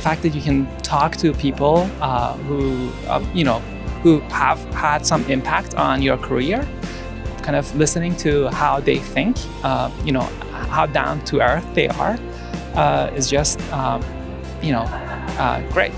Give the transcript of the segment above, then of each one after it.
The fact that you can talk to people uh, who, uh, you know, who have had some impact on your career, kind of listening to how they think, uh, you know, how down to earth they are, uh, is just, um, you know, uh, great.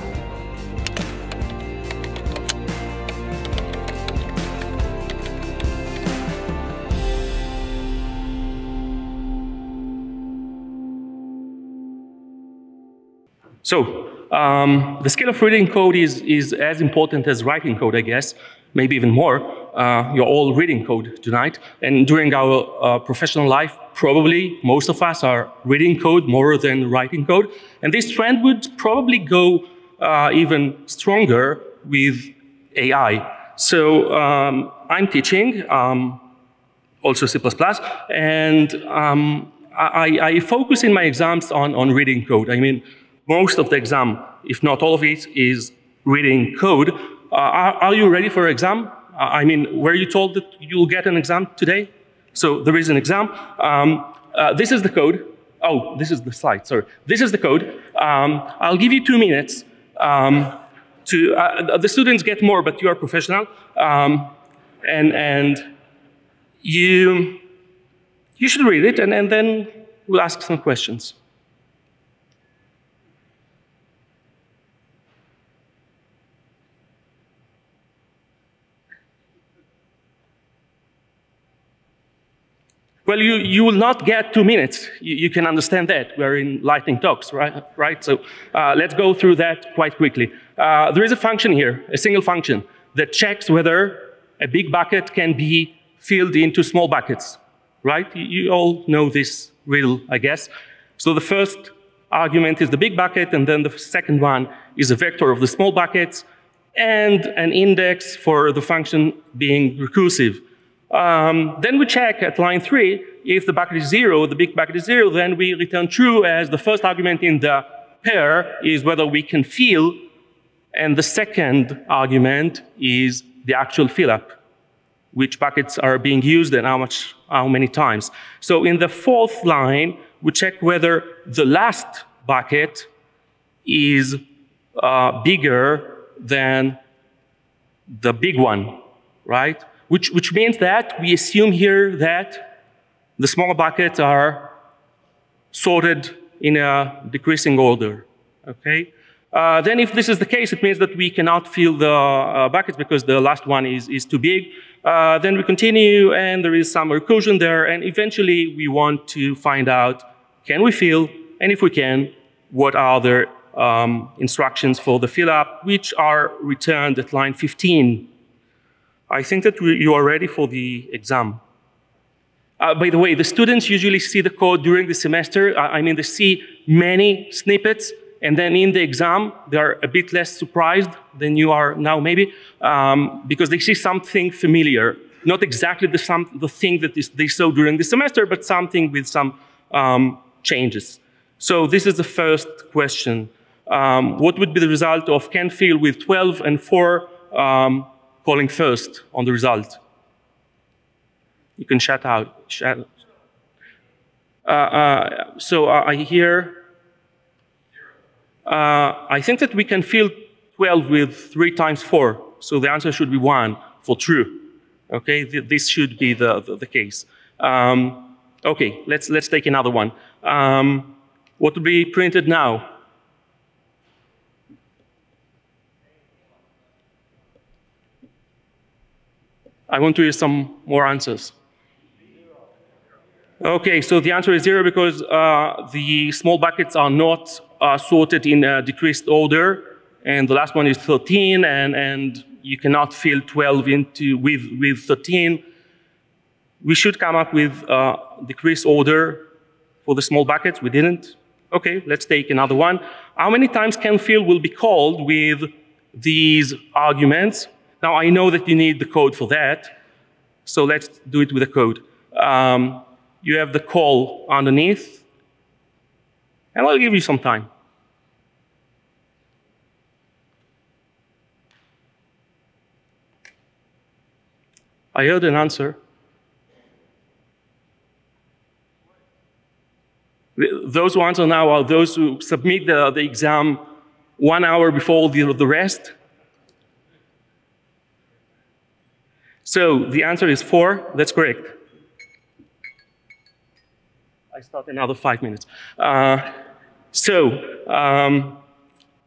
So um, the skill of reading code is, is as important as writing code, I guess, maybe even more. Uh, you're all reading code tonight. And during our uh, professional life, probably most of us are reading code more than writing code. And this trend would probably go uh, even stronger with AI. So um, I'm teaching um, also C++, and um, I, I, focus in my exams on, on reading code. I mean, most of the exam, if not all of it, is reading code. Uh, are, are, you ready for exam? Uh, I mean, were you told that you'll get an exam today? So there is an exam. Um, uh, this is the code. Oh, this is the slide, sorry. This is the code. Um, I'll give you two minutes um, to, uh, the students get more, but you are professional. Um, and, and you, you should read it, and, and then we'll ask some questions. Well, you, you will not get two minutes. You, you can understand that. We're in lightning talks, right? right? So uh, let's go through that quite quickly. Uh, there is a function here, a single function, that checks whether a big bucket can be filled into small buckets, right? You, you all know this riddle, I guess. So the first argument is the big bucket, and then the second one is a vector of the small buckets, and an index for the function being recursive. Um, then we check at line three, if the bucket is zero, the big bucket is zero, then we return true as the first argument in the pair is whether we can fill, and the second argument is the actual fill up, which buckets are being used and how much, how many times. So in the fourth line, we check whether the last bucket is uh, bigger than the big one, right? Which, which means that we assume here that the small buckets are sorted in a decreasing order, okay? Uh, then if this is the case, it means that we cannot fill the uh, buckets because the last one is, is too big. Uh, then we continue and there is some recursion there and eventually we want to find out can we fill and if we can, what are the um, instructions for the fill up which are returned at line 15 I think that you are ready for the exam. Uh, by the way, the students usually see the code during the semester. I mean, they see many snippets, and then in the exam, they are a bit less surprised than you are now, maybe, um, because they see something familiar. Not exactly the, some, the thing that they saw during the semester, but something with some um, changes. So this is the first question. Um, what would be the result of can fill with 12 and 4 um, calling first on the result. You can shout out. Uh, uh, so uh, I hear, uh, I think that we can fill 12 with 3 times 4. So the answer should be 1 for true. Okay, Th this should be the, the, the case. Um, okay, let's, let's take another one. Um, what will be printed now? I want to hear some more answers. Okay, so the answer is zero because uh, the small buckets are not uh, sorted in a decreased order, and the last one is 13, and, and you cannot fill 12 into with, with 13. We should come up with uh, decreased order for the small buckets. We didn't. Okay, let's take another one. How many times can fill will be called with these arguments? Now, I know that you need the code for that, so let's do it with the code. Um, you have the call underneath, and I'll give you some time. I heard an answer. Those who answer now are those who submit the, the exam one hour before the, the rest? So the answer is four. That's correct. I start another five minutes. Uh, so, um,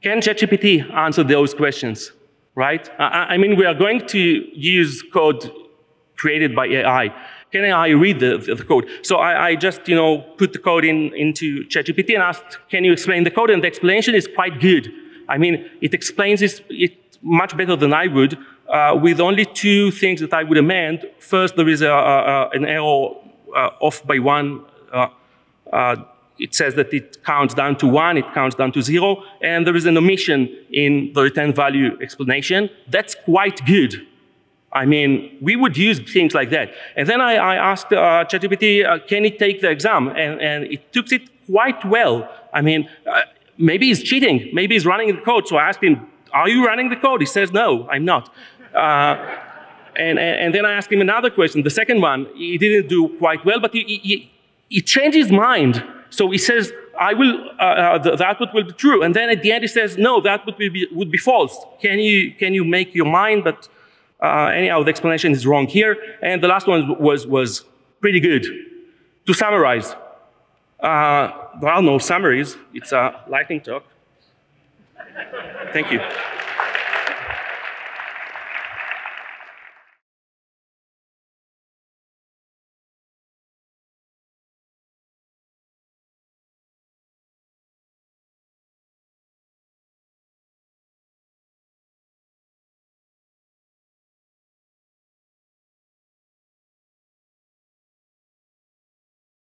can ChatGPT answer those questions? Right? I, I, mean, we are going to use code created by AI. Can AI read the, the code? So I, I, just, you know, put the code in into ChatGPT and asked, can you explain the code? And the explanation is quite good. I mean, it explains it much better than I would, uh, with only two things that I would amend. First, there is a, a, an error uh, off by one. Uh, uh, it says that it counts down to one, it counts down to zero, and there is an omission in the return value explanation. That's quite good. I mean, we would use things like that. And then I, I asked uh, ChatGPT, uh, can it take the exam? And, and, it took it quite well. I mean, maybe he's cheating. Maybe he's running the code. So I asked him, are you running the code? He says, no, I'm not. Uh, and, and, then I asked him another question. The second one, he didn't do quite well, but he, he, he changed his mind. So he says, I will, uh, uh, the, the, output will be true. And then at the end he says, no, the output would be, would be false. Can you, can you make your mind? But uh, anyhow, the explanation is wrong here. And the last one was, was pretty good. To summarize, uh, there are no summaries. It's a lightning talk. Thank you.